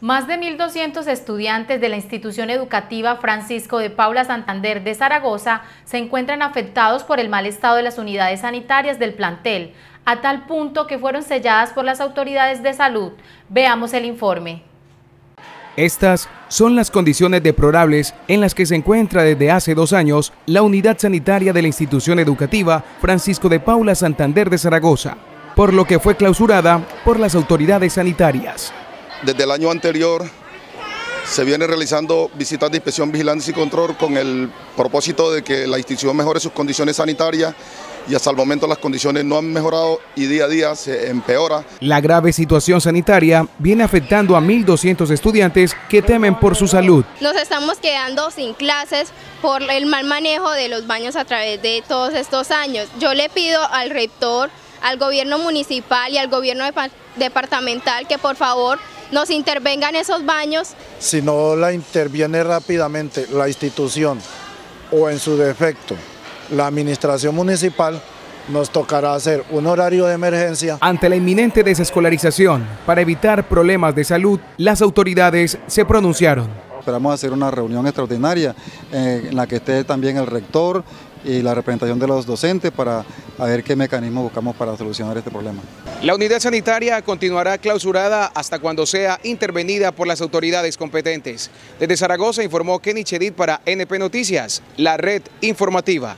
Más de 1.200 estudiantes de la institución educativa Francisco de Paula Santander de Zaragoza se encuentran afectados por el mal estado de las unidades sanitarias del plantel, a tal punto que fueron selladas por las autoridades de salud. Veamos el informe. Estas son las condiciones deplorables en las que se encuentra desde hace dos años la unidad sanitaria de la institución educativa Francisco de Paula Santander de Zaragoza, por lo que fue clausurada por las autoridades sanitarias. Desde el año anterior se viene realizando visitas de inspección, vigilancia y control con el propósito de que la institución mejore sus condiciones sanitarias y hasta el momento las condiciones no han mejorado y día a día se empeora. La grave situación sanitaria viene afectando a 1.200 estudiantes que temen por su salud. Nos estamos quedando sin clases por el mal manejo de los baños a través de todos estos años. Yo le pido al rector, al gobierno municipal y al gobierno departamental que por favor nos intervengan esos baños. Si no la interviene rápidamente la institución o en su defecto la administración municipal, nos tocará hacer un horario de emergencia. Ante la inminente desescolarización, para evitar problemas de salud, las autoridades se pronunciaron. Esperamos hacer una reunión extraordinaria eh, en la que esté también el rector y la representación de los docentes para ver qué mecanismo buscamos para solucionar este problema. La unidad sanitaria continuará clausurada hasta cuando sea intervenida por las autoridades competentes. Desde Zaragoza informó Kenny Chedid para NP Noticias, la red informativa.